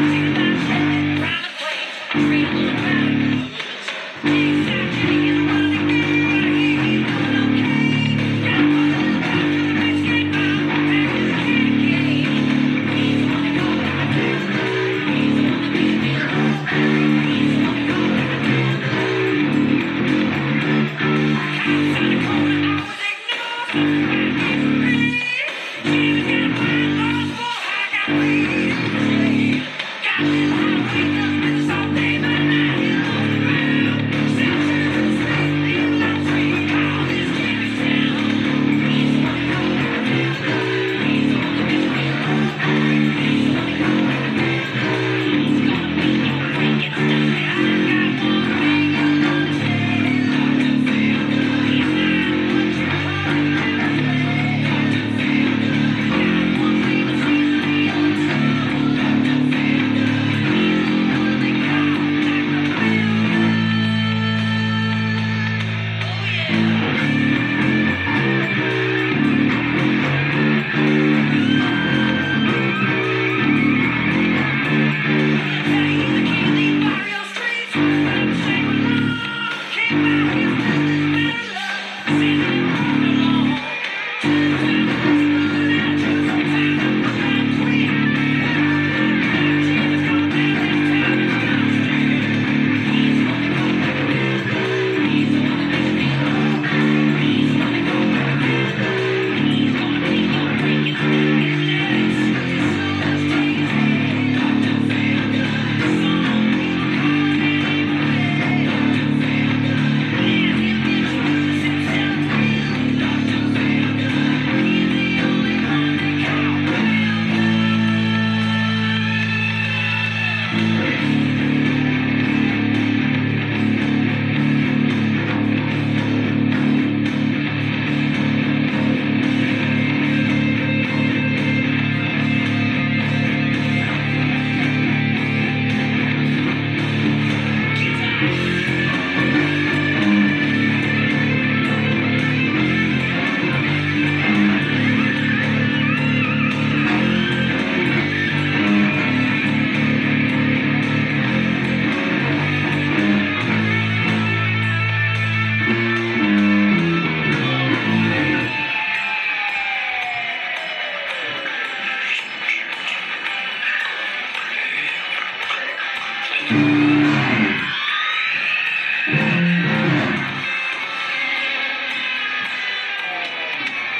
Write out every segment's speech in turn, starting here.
Thank you.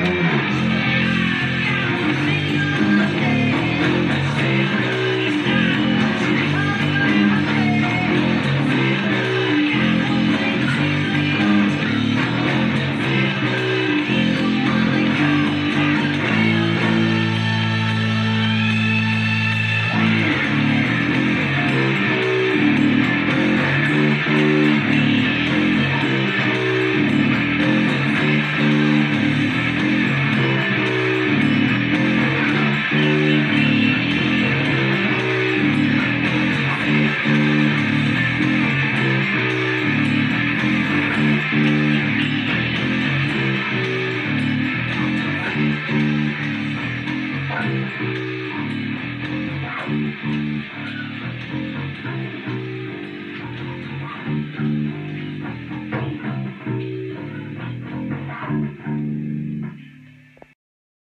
Música